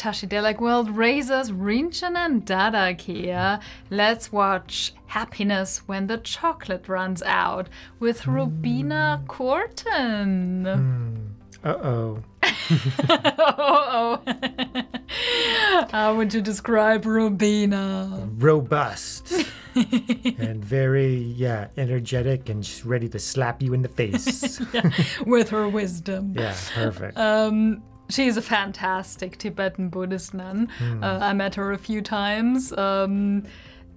Tashi Delek World Raisers, Rinchen and Dadak here. Let's watch Happiness When the Chocolate Runs Out with Robina Courtin. Mm. Uh oh. Uh oh, How would you describe Robina? Robust. and very, yeah, energetic and just ready to slap you in the face. yeah, with her wisdom. Yeah, perfect. Um, she's a fantastic Tibetan Buddhist nun. Mm. Uh, I met her a few times. Um,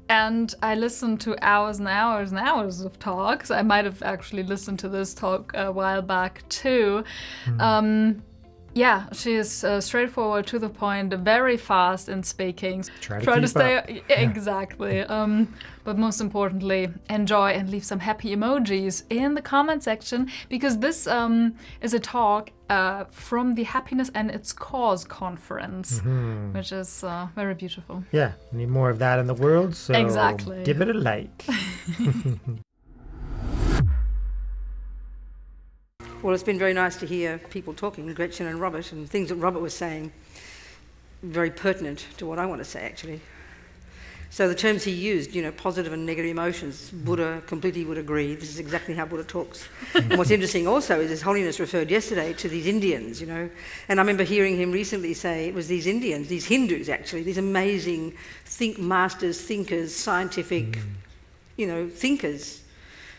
and I listened to hours and hours and hours of talks. I might have actually listened to this talk a while back too. Mm. Um, yeah, she's uh, straightforward to the point, very fast in speaking. Try to, Try to stay up. exactly. um, but most importantly, enjoy and leave some happy emojis in the comment section because this um, is a talk uh, from the Happiness and Its Cause conference, mm-hmm. which is uh, very beautiful. Yeah, need more of that in the world. So exactly. give it a like. Well, it's been very nice to hear people talking, Gretchen and Robert, and things that Robert was saying, very pertinent to what I want to say, actually. So the terms he used, you know, positive and negative emotions, Buddha completely would agree. This is exactly how Buddha talks. and what's interesting also is His Holiness referred yesterday to these Indians, you know. And I remember hearing him recently say it was these Indians, these Hindus actually, these amazing think masters, thinkers, scientific, mm. you know, thinkers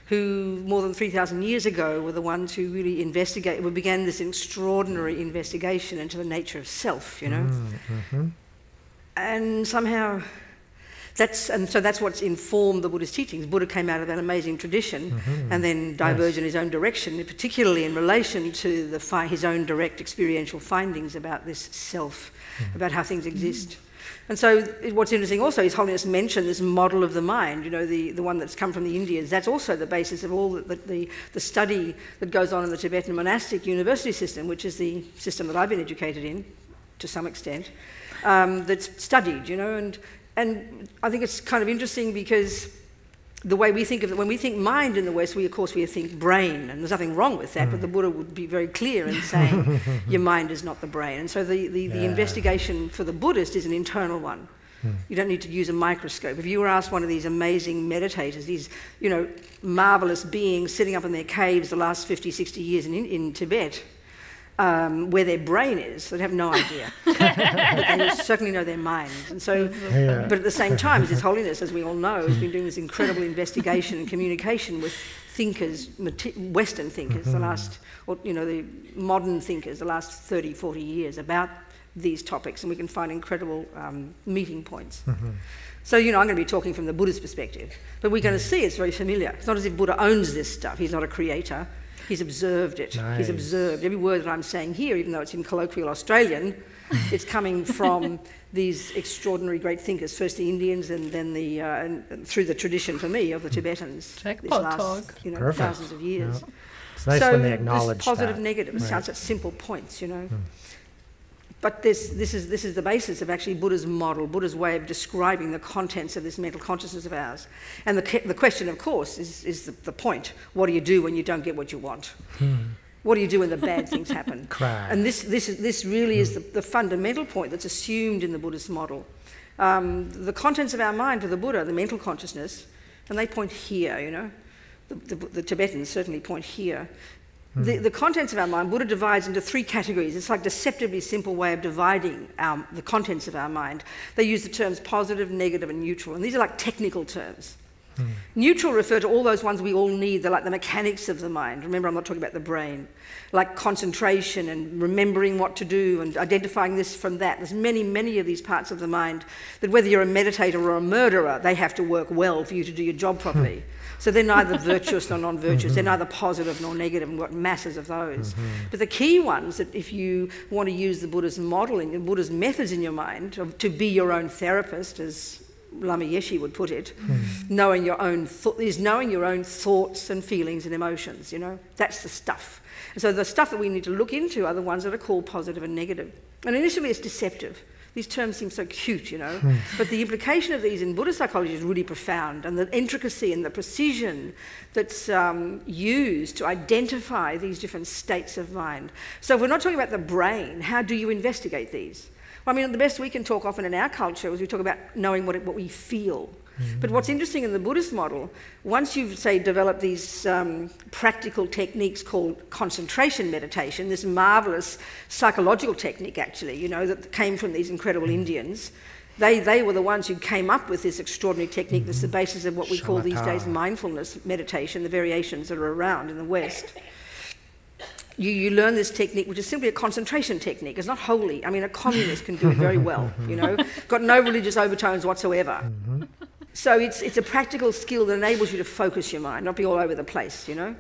who more than 3,000 years ago were the ones who really investigate, we began this extraordinary investigation into the nature of self, you know. Mm-hmm. And somehow that's, and so that's what's informed the Buddhist teachings. Buddha came out of that amazing tradition mm-hmm. and then diverged yes. in his own direction, particularly in relation to the fi- his own direct experiential findings about this self, mm. about how things exist. And so what's interesting also is Holiness mentioned this model of the mind, you know, the, the one that's come from the Indians. That's also the basis of all the, the, the study that goes on in the Tibetan monastic university system, which is the system that I've been educated in to some extent, um, that's studied, you know. And, and I think it's kind of interesting because the way we think of it, when we think mind in the West, we of course we think brain, and there's nothing wrong with that, mm. but the Buddha would be very clear in saying your mind is not the brain. And so the, the, yeah. the investigation for the Buddhist is an internal one. Mm. You don't need to use a microscope. If you were asked one of these amazing meditators, these, you know, marvelous beings sitting up in their caves the last 50, 60 years in, in Tibet, um, where their brain is. They'd have no idea. but they certainly know their minds. And so, yeah. but at the same time, His Holiness, as we all know, has been doing this incredible investigation and communication with thinkers, Western thinkers, mm-hmm. the last, or, you know, the modern thinkers, the last 30, 40 years about these topics, and we can find incredible um, meeting points. Mm-hmm. So, you know, I'm going to be talking from the Buddhist perspective, but we're going to see it's very familiar. It's not as if Buddha owns this stuff, he's not a creator. He's observed it. Nice. He's observed every word that I'm saying here, even though it's in colloquial Australian, it's coming from these extraordinary great thinkers, first the Indians and then the, uh, and through the tradition for me of the Tibetans, Check this last talk. you know, thousands of years. Yeah. It's nice so when they acknowledge positive, that. negative, it sounds like simple points, you know. Mm. But this, this, is, this is the basis of actually Buddha's model, Buddha's way of describing the contents of this mental consciousness of ours. And the, the question, of course, is, is the, the point what do you do when you don't get what you want? Hmm. What do you do when the bad things happen? Cry. And this, this, this really is the, the fundamental point that's assumed in the Buddhist model. Um, the contents of our mind for the Buddha, the mental consciousness, and they point here, you know. The, the, the Tibetans certainly point here. The, hmm. the, contents of our mind, Buddha divides into three categories. It's like a deceptively simple way of dividing our, the contents of our mind. They use the terms positive, negative, and neutral, and these are like technical terms. Hmm. Neutral refer to all those ones we all need. They're like the mechanics of the mind. Remember, I'm not talking about the brain. Like concentration and remembering what to do and identifying this from that. There's many, many of these parts of the mind that whether you're a meditator or a murderer, they have to work well for you to do your job properly. Hmm. So they're neither virtuous nor non virtuous. Mm-hmm. They're neither positive nor negative, and we've got masses of those. Mm-hmm. But the key ones that if you want to use the Buddha's modeling, the Buddha's methods in your mind of, to be your own therapist, as Lama Yeshe would put it, mm-hmm. knowing your own th- is knowing your own thoughts and feelings and emotions. You know, that's the stuff. And so the stuff that we need to look into are the ones that are called positive and negative. And initially, it's deceptive. These terms seem so cute, you know. Hmm. but the implication of these in Buddhist psychology is really profound, and the intricacy and the precision that's um, used to identify these different states of mind. So, if we're not talking about the brain, how do you investigate these? Well, I mean, the best we can talk often in our culture is we talk about knowing what, it, what we feel. Mm-hmm. But what's interesting in the Buddhist model, once you've, say, developed these um, practical techniques called concentration meditation, this marvelous psychological technique, actually, you know, that came from these incredible mm-hmm. Indians, they, they were the ones who came up with this extraordinary technique mm-hmm. that's the basis of what we Shamatha. call these days mindfulness meditation, the variations that are around in the West. You, you learn this technique, which is simply a concentration technique. It's not holy. I mean, a communist can do it very well, you know, got no religious overtones whatsoever. Mm-hmm. So it's, it's a practical skill that enables you to focus your mind, not be all over the place, you know?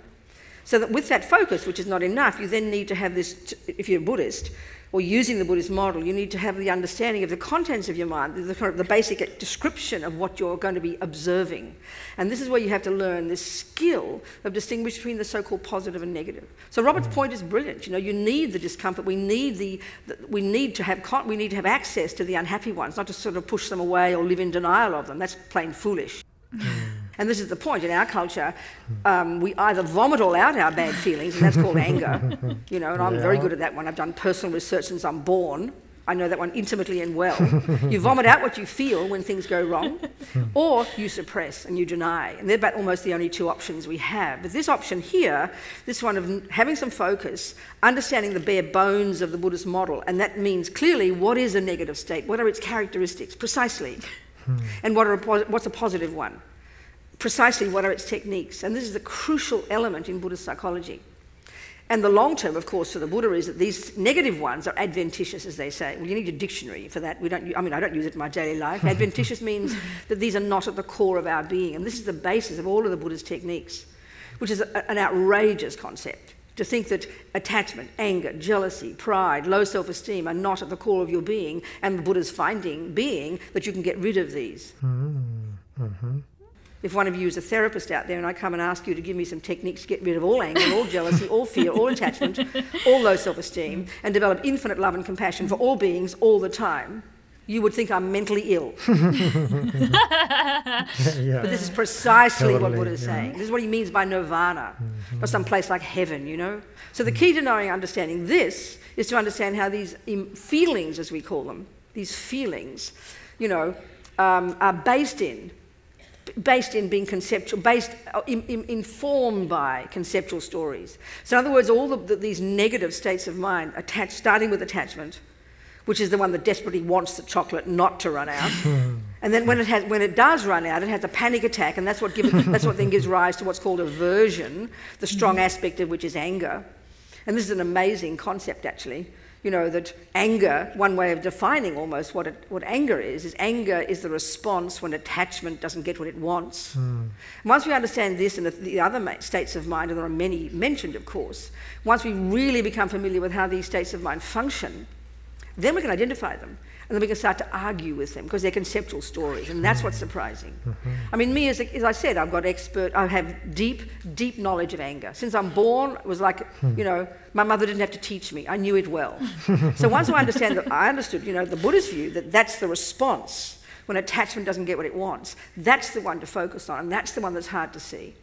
So that with that focus, which is not enough, you then need to have this, if you're a Buddhist, or using the Buddhist model, you need to have the understanding of the contents of your mind, the, kind of the basic description of what you're going to be observing. And this is where you have to learn this skill of distinguishing between the so-called positive and negative. So Robert's mm. point is brilliant. You know, you need the discomfort. We need the, the we need to have we need to have access to the unhappy ones, not to sort of push them away or live in denial of them. That's plain foolish. Mm. And this is the point in our culture. Um, we either vomit all out our bad feelings, and that's called anger. You know, and I'm yeah. very good at that one. I've done personal research since I'm born. I know that one intimately and well. you vomit out what you feel when things go wrong, or you suppress and you deny. And they're about almost the only two options we have. But this option here, this one of having some focus, understanding the bare bones of the Buddhist model, and that means clearly what is a negative state, what are its characteristics, precisely, hmm. and what are a, what's a positive one precisely what are its techniques. And this is the crucial element in Buddhist psychology. And the long term, of course, for the Buddha is that these negative ones are adventitious, as they say. Well, you need a dictionary for that. We don't, I mean, I don't use it in my daily life. adventitious means that these are not at the core of our being. And this is the basis of all of the Buddha's techniques, which is a, an outrageous concept. To think that attachment, anger, jealousy, pride, low self esteem are not at the core of your being, and the Buddha's finding being that you can get rid of these. Mm-hmm. mm-hmm if one of you is a therapist out there and I come and ask you to give me some techniques to get rid of all anger, all jealousy, all fear, all attachment, all low self esteem, and develop infinite love and compassion for all beings all the time, you would think I'm mentally ill. yeah. But this is precisely totally, what Buddha is yeah. saying. This is what he means by nirvana, mm-hmm. or some place like heaven, you know? So the key to knowing understanding this is to understand how these feelings, as we call them, these feelings, you know, um, are based in based in being conceptual, based, uh, in, in, informed by conceptual stories. So, in other words, all the, the, these negative states of mind, attached, starting with attachment, which is the one that desperately wants the chocolate not to run out. and then when it, has, when it does run out, it has a panic attack, and that's what, gives, that's what then gives rise to what's called aversion, the strong aspect of which is anger. And this is an amazing concept, actually you know, that anger, one way of defining almost what, it, what anger is, is anger is the response when attachment doesn't get what it wants. Mm. Once we understand this and the, the other states of mind, and there are many mentioned, of course, once we really become familiar with how these states of mind function, then we can identify them and then we can start to argue with them because they're conceptual stories, and that's what's surprising. Mm-hmm. I mean, me, as, as, I said, I've got expert, I have deep, deep knowledge of anger. Since I'm born, it was like, hmm. you know, my mother didn't have to teach me. I knew it well. so once I understand that, I understood, you know, the Buddhist view that that's the response when attachment doesn't get what it wants. That's the one to focus on, and that's the one that's hard to see.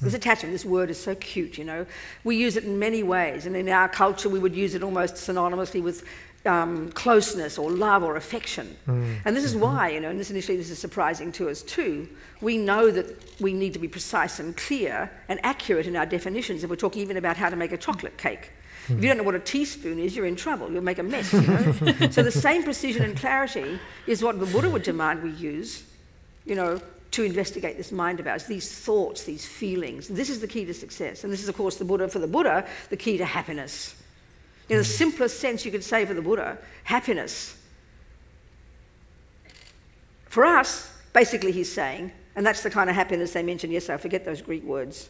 This hmm. attachment, this word is so cute, you know. We use it in many ways, and in our culture, we would use it almost synonymously with um, closeness or love or affection. Mm. And this is mm-hmm. why, you know, and this initially this is surprising to us too. We know that we need to be precise and clear and accurate in our definitions if we're talking even about how to make a chocolate cake. Mm. If you don't know what a teaspoon is, you're in trouble. You'll make a mess, you know. so the same precision and clarity is what the Buddha would demand we use, you know, to investigate this mind of ours, these thoughts, these feelings. This is the key to success. And this is, of course, the Buddha, for the Buddha, the key to happiness. In the simplest sense you could say for the Buddha, happiness. For us, basically he's saying, and that's the kind of happiness they mentioned yesterday, I forget those Greek words,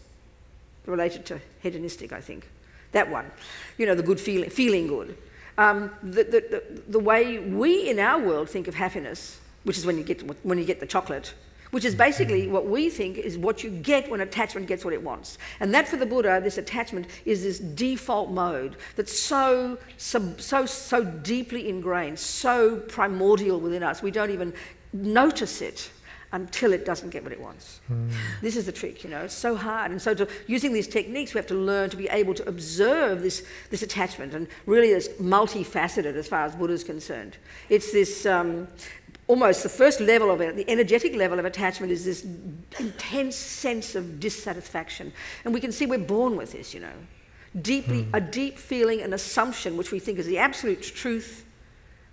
related to hedonistic, I think. That one. You know, the good feeling, feeling good. Um, the, the, the, the way we in our world think of happiness, which is when you get, when you get the chocolate, which is basically what we think is what you get when attachment gets what it wants. And that for the Buddha, this attachment is this default mode that's so, so, so, so deeply ingrained, so primordial within us, we don't even notice it until it doesn't get what it wants. Mm. This is the trick, you know, it's so hard. And so to, using these techniques, we have to learn to be able to observe this, this attachment. And really it's multifaceted as far as Buddha is concerned. It's this um, almost the first level of it, the energetic level of attachment is this intense sense of dissatisfaction. And we can see we're born with this, you know. Deeply, mm. a deep feeling, an assumption, which we think is the absolute truth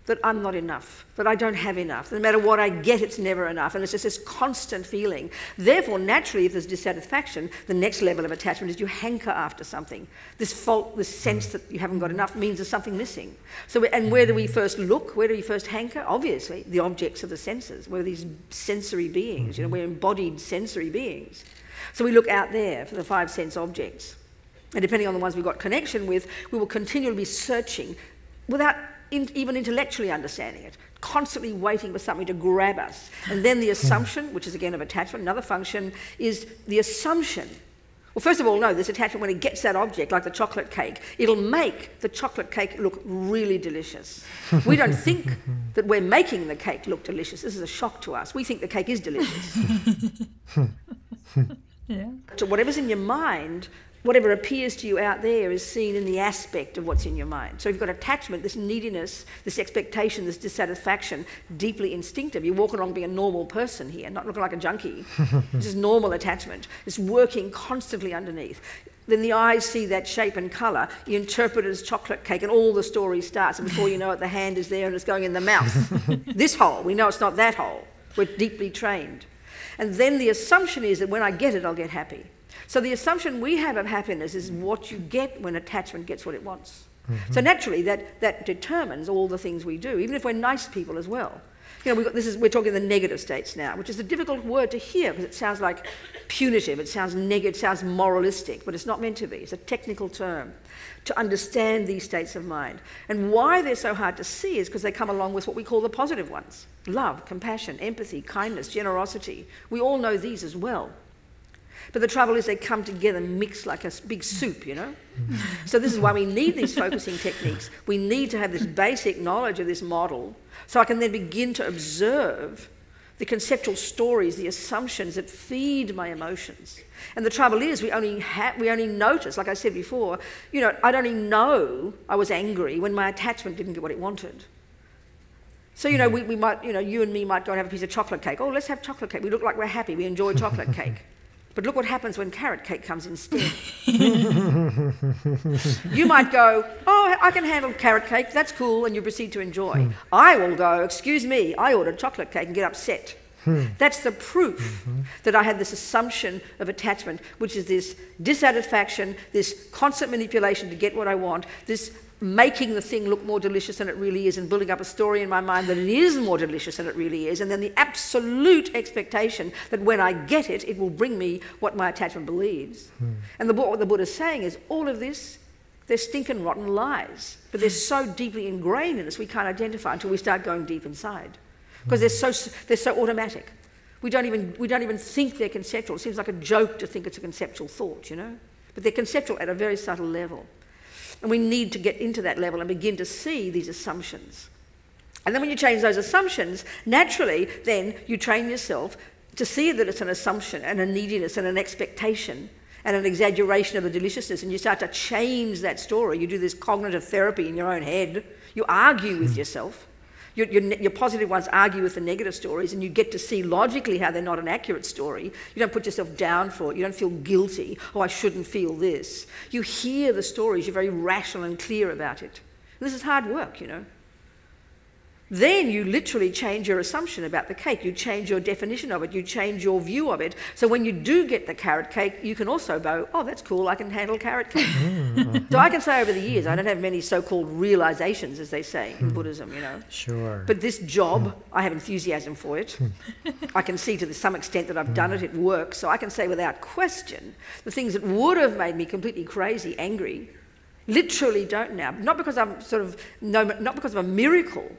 that I'm not enough, that I don't have enough. No matter what I get, it's never enough. And it's just this constant feeling. Therefore, naturally, if there's dissatisfaction, the next level of attachment is you hanker after something. This fault, this sense that you haven't got enough means there's something missing. So, and where do we first look? Where do we first hanker? Obviously, the objects of the senses. We're these sensory beings. You know, we're embodied sensory beings. So we look out there for the five sense objects. And depending on the ones we've got connection with, we will continually be searching without in, even intellectually understanding it, constantly waiting for something to grab us. And then the assumption, which is again of attachment, another function, is the assumption. Well, first of all, no, this attachment, when it gets that object, like the chocolate cake, it'll make the chocolate cake look really delicious. We don't think that we're making the cake look delicious. This is a shock to us. We think the cake is delicious. yeah. So whatever's in your mind whatever appears to you out there is seen in the aspect of what's in your mind. So you've got attachment, this neediness, this expectation, this dissatisfaction, deeply instinctive. You're walking along being a normal person here, not looking like a junkie. this is normal attachment. It's working constantly underneath. Then the eyes see that shape and colour. You interpret it as chocolate cake, and all the story starts. And before you know it, the hand is there and it's going in the mouth. this hole, we know it's not that hole. We're deeply trained. And then the assumption is that when I get it, I'll get happy. So the assumption we have of happiness is what you get when attachment gets what it wants. Mm-hmm. So naturally, that, that determines all the things we do, even if we're nice people as well. You know, got, this is, we're talking the negative states now, which is a difficult word to hear because it sounds like punitive, it sounds negative, it sounds moralistic, but it's not meant to be. It's a technical term to understand these states of mind. And why they're so hard to see is because they come along with what we call the positive ones love, compassion, empathy, kindness, generosity. We all know these as well. But the trouble is they come together mixed like a big soup, you know? so this is why we need these focusing techniques. We need to have this basic knowledge of this model so I can then begin to observe the conceptual stories, the assumptions that feed my emotions. And the trouble is, we only, ha- we only notice, like I said before, you know, I'd only know I was angry when my attachment didn't get what it wanted. So, you know, we, we might, you know, you and me might go and have a piece of chocolate cake. Oh, let's have chocolate cake. We look like we're happy. We enjoy chocolate cake. But look what happens when carrot cake comes instead. you might go, Oh, I can handle carrot cake, that's cool, and you proceed to enjoy. Mm. I will go, Excuse me, I ordered chocolate cake and get upset. Hmm. That's the proof mm-hmm. that I had this assumption of attachment, which is this dissatisfaction, this constant manipulation to get what I want, this making the thing look more delicious than it really is and building up a story in my mind that it is more delicious than it really is, and then the absolute expectation that when I get it, it will bring me what my attachment believes. Hmm. And the, what the Buddha is saying is all of this, they're stinking rotten lies, but they're so deeply ingrained in us we can't identify until we start going deep inside. Because they're so, they're so automatic. We don't, even, we don't even think they're conceptual. It seems like a joke to think it's a conceptual thought, you know? But they're conceptual at a very subtle level. And we need to get into that level and begin to see these assumptions. And then when you change those assumptions, naturally, then you train yourself to see that it's an assumption and a neediness and an expectation and an exaggeration of the deliciousness. And you start to change that story. You do this cognitive therapy in your own head. You argue with hmm. yourself. Your, your, your, positive ones argue with the negative stories, and you get to see logically how they're not an accurate story. You don't put yourself down for it. You don't feel guilty. Oh, I shouldn't feel this. You hear the stories. You're very rational and clear about it. And this is hard work, you know. Then you literally change your assumption about the cake. You change your definition of it. You change your view of it. So when you do get the carrot cake, you can also go, oh, that's cool. I can handle carrot cake. So I can say over the years, I don't have many so-called realizations, as they say in hmm. Buddhism, you know. Sure. But this job, hmm. I have enthusiasm for it. Hmm. I can see to some extent that I've done it. It works. So I can say without question, the things that would have made me completely crazy, angry, literally don't now. Not because I'm sort of no, not because of a miracle,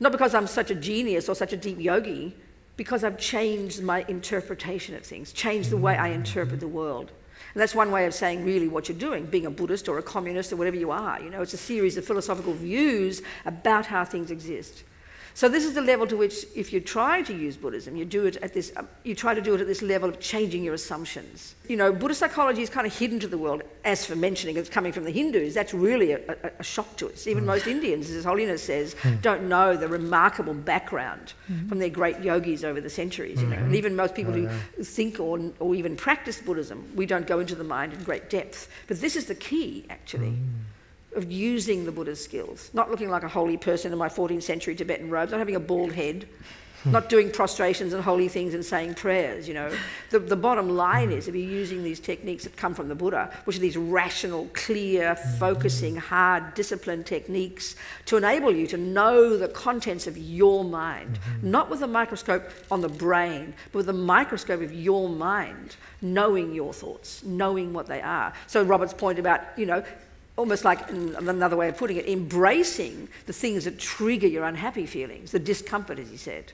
not because I'm such a genius or such a deep yogi, because I've changed my interpretation of things, changed the way I interpret the world. And that's one way of saying really what you're doing, being a Buddhist or a communist or whatever you are. You know, it's a series of philosophical views about how things exist. So this is the level to which, if you try to use Buddhism, you do it at this. Uh, you try to do it at this level of changing your assumptions. You know, Buddhist psychology is kind of hidden to the world. As for mentioning it's coming from the Hindus, that's really a, a, a shock to us. Even mm. most Indians, as His Holiness says, mm. don't know the remarkable background mm. from their great yogis over the centuries. You know, and mm-hmm. even most people oh, yeah. who think or, or even practice Buddhism, we don't go into the mind in great depth. But this is the key, actually. Of using the Buddha's skills, not looking like a holy person in my 14th century Tibetan robes, not having a bald head, hmm. not doing prostrations and holy things and saying prayers, you know. The, the bottom line is if you're using these techniques that come from the Buddha, which are these rational, clear, focusing, hmm. hard, disciplined techniques to enable you to know the contents of your mind, hmm. not with a microscope on the brain, but with a microscope of your mind, knowing your thoughts, knowing what they are. So Robert's point about, you know, almost like another way of putting it, embracing the things that trigger your unhappy feelings, the discomfort, as he said.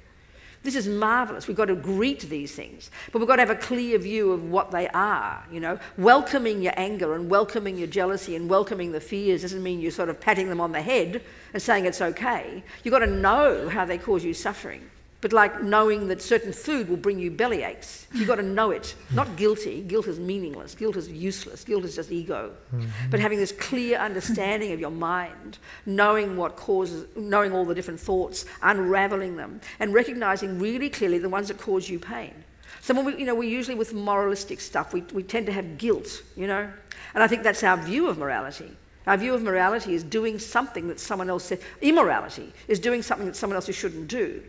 This is marvelous. We've got to greet these things, but we've got to have a clear view of what they are. You know, welcoming your anger and welcoming your jealousy and welcoming the fears doesn't mean you're sort of patting them on the head and saying it's okay. You've got to know how they cause you suffering. But like knowing that certain food will bring you belly aches. You've got to know it. Not guilty. Guilt is meaningless. Guilt is useless. Guilt is just ego. Mm-hmm. But having this clear understanding of your mind, knowing what causes, knowing all the different thoughts, unraveling them, and recognizing really clearly the ones that cause you pain. So when we, you know, we usually with moralistic stuff, we, we tend to have guilt, you know. And I think that's our view of morality. Our view of morality is doing something that someone else said. Immorality is doing something that someone else shouldn't do.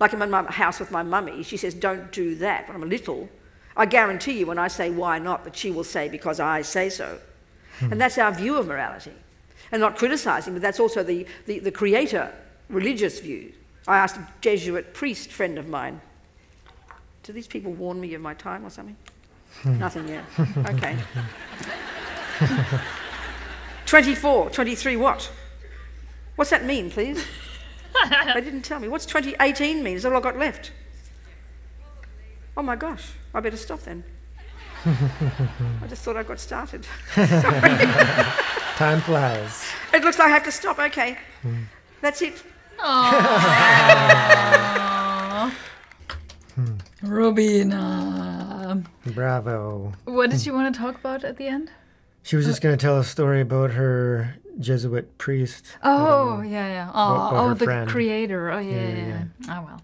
Like in my house with my mummy, she says, don't do that when I'm a little. I guarantee you, when I say why not, that she will say because I say so. Hmm. And that's our view of morality. And not criticizing, but that's also the, the, the creator religious view. I asked a Jesuit priest friend of mine, do these people warn me of my time or something? Hmm. Nothing yet. Okay. 24, 23 what? What's that mean, please? they didn't tell me. What's 2018 mean? Is that all I've got left? Oh my gosh, I better stop then. I just thought I got started. Time flies. It looks like I have to stop. Okay. Mm. That's it. Robina. Bravo. What did you want to talk about at the end? She was just going to tell a story about her Jesuit priest. Oh, um, yeah, yeah. Oh, oh the friend. creator. Oh, yeah, yeah, yeah, yeah. Oh, well.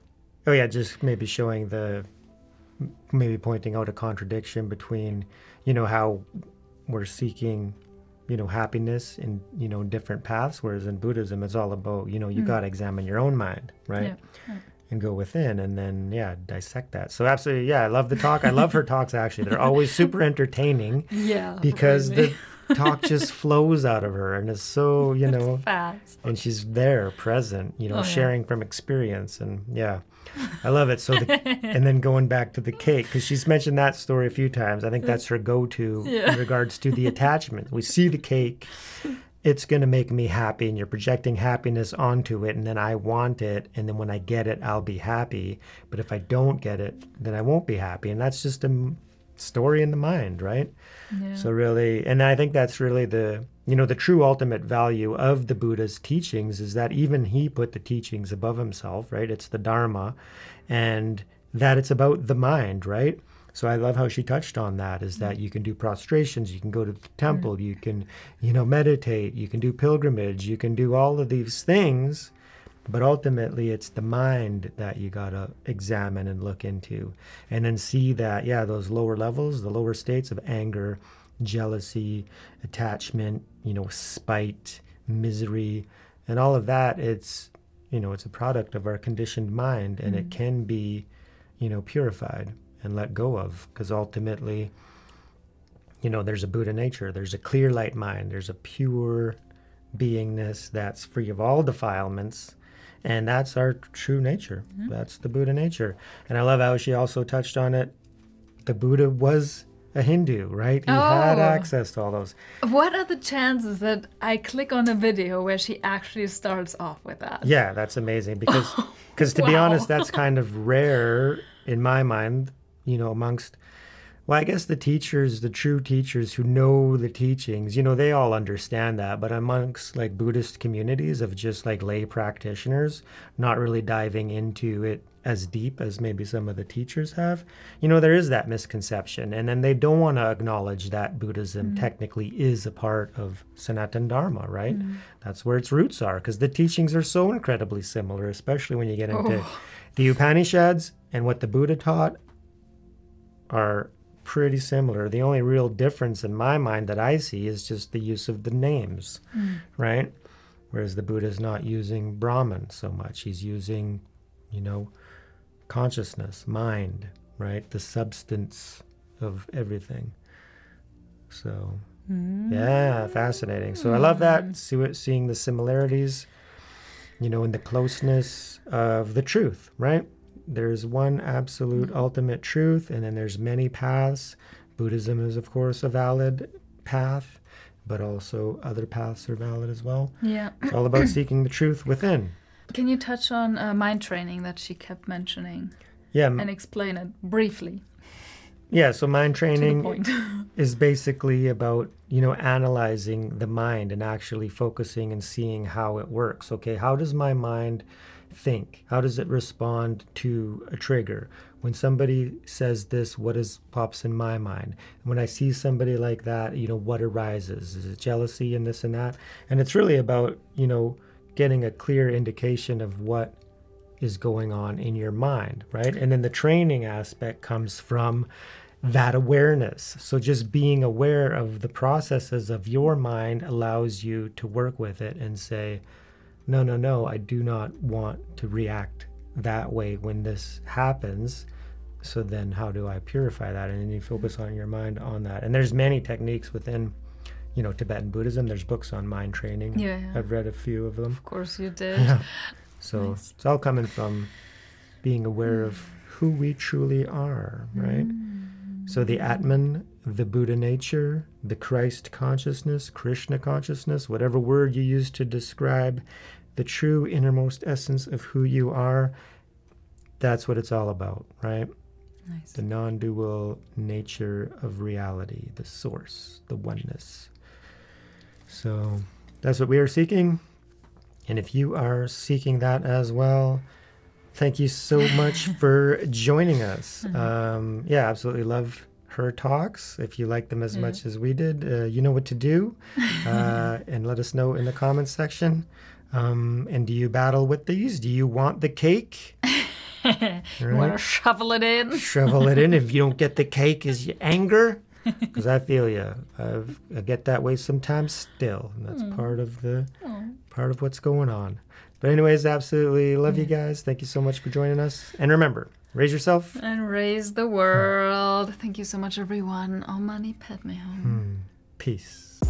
Oh, yeah, just maybe showing the, maybe pointing out a contradiction between, you know, how we're seeking, you know, happiness in, you know, different paths, whereas in Buddhism, it's all about, you know, you mm. got to examine your own mind, right? Yeah. And go within and then yeah dissect that. So absolutely yeah i love the talk. I love her talks actually. They're always super entertaining yeah because really. the talk just flows out of her and it's so you know fast. and she's there present you know oh, sharing yeah. from experience and yeah i love it. So the, and then going back to the cake because she's mentioned that story a few times. I think that's her go-to yeah. in regards to the attachment. We see the cake it's going to make me happy and you're projecting happiness onto it and then I want it and then when I get it I'll be happy. But if I don't get it then I won't be happy and that's just a story in the mind right? Yeah. so really and I think that's really the you know the true ultimate value of the Buddha's teachings is that even he put the teachings above himself right? It's the dharma and that it's about the mind right so I love how she touched on that is that you can do prostrations, you can go to the temple, you can, you know, meditate, you can do pilgrimage, you can do all of these things, but ultimately it's the mind that you got to examine and look into and then see that yeah, those lower levels, the lower states of anger, jealousy, attachment, you know, spite, misery, and all of that it's you know, it's a product of our conditioned mind and mm-hmm. it can be, you know, purified and let go of because ultimately you know there's a buddha nature there's a clear light mind there's a pure beingness that's free of all defilements and that's our true nature mm-hmm. that's the buddha nature and i love how she also touched on it the buddha was a Hindu, right? He had Oh. access to all those. What are the chances that I click on a video where she actually starts off with that? Yeah, that's amazing because because to be honest, that's kind of rare in my mind, you know, amongst well, I guess the teachers, the true teachers who know the teachings, you know, they all understand that, but amongst like Buddhist communities of just like lay practitioners, not really diving into it as deep as maybe some of the teachers have, you know, there is that misconception. And then they don't want to acknowledge that Buddhism mm. technically is a part of Sanatan Dharma, right? Mm. That's where its roots are because the teachings are so incredibly similar, especially when you get into Oh. the Upanishads and what the Buddha taught are pretty similar. The only real difference in my mind that I see is just the use of the names, mm. right? Whereas the Buddha is not using Brahman so much. He's using, you know, consciousness, mind, right? The substance of everything. So, yeah, mm. fascinating. So I love that, see what, seeing the similarities, you know, in the closeness of the truth, right? There's one absolute ultimate truth, and then there's many paths. Buddhism is, of course, a valid path, but also other paths are valid as well. Yeah. It's all about seeking the truth within. Can you touch on uh, mind training that she kept mentioning Yeah, and explain it briefly yeah. So mind training is basically about you know analyzing the mind and actually focusing and seeing how it works okay how does my mind think? How does it respond to a trigger? When somebody says this what is pops in my mind? When i see somebody like that you know what arises? Is it jealousy and this and that? And it's really about you know getting a clear indication of what is going on in your mind, right? And then the training aspect comes from that awareness. So just being aware of the processes of your mind allows you to work with it and say, no, no, no, I do not want to react that way when this happens. So then how do I purify that? And then you focus on your mind on that. And there's many techniques within, you know, Tibetan Buddhism. There's books on mind training. Yeah, yeah. I've read a few of them. of course you did. Yeah. So Nice. it's all coming from being aware of who we truly are, right? Mm. So the Atman, the Buddha nature, the Christ consciousness, Krishna consciousness, whatever word you use to describe the true innermost essence of who you are, that's what it's all about, right? Nice. The non dual nature of reality, the source, the oneness. So that's what we are seeking. And if you are seeking that as well, thank you so much for joining us. Um, yeah, absolutely love her talks. If you like them as Yeah. much as we did, uh, you know what to do. Uh, and let us know in the comments section. Um, and do you battle with these? Do you want the cake? You want to shovel it in? shovel it in. If you don't get the cake, is your anger? Because I feel you. I've, I get that way sometimes still, and that's part of the part of what's going on. But anyways, absolutely love you guys. Thank you so much for joining us. And remember, raise yourself. And raise the world. Thank you so much, everyone. Om Mani Padme Hum. Hmm. Peace.